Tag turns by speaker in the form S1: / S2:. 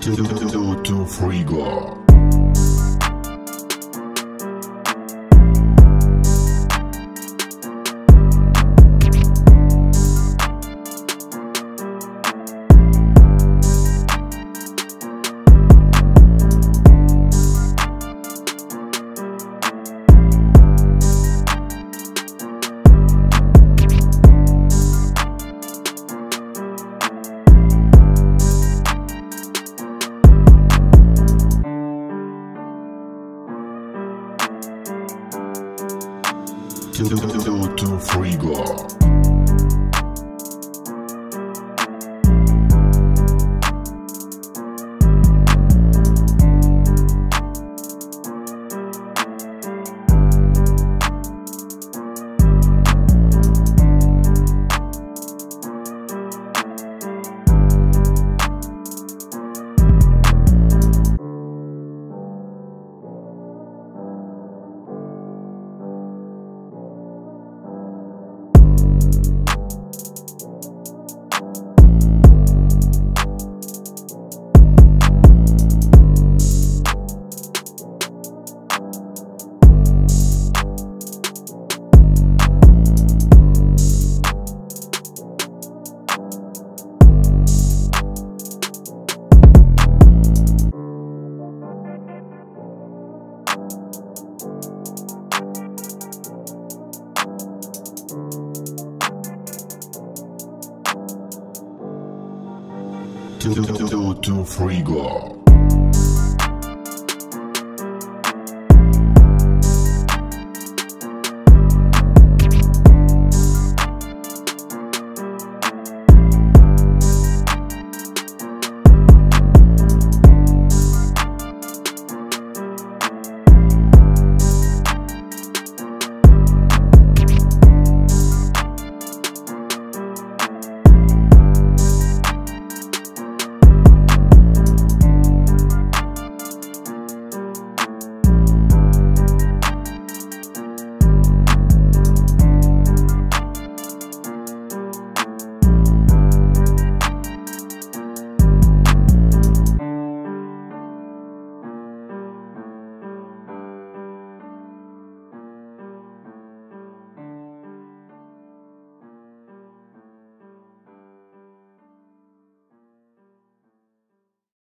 S1: to, to, to, to Frigor. do, do, do, do, do, do, do, do, do, do, to, to, to, to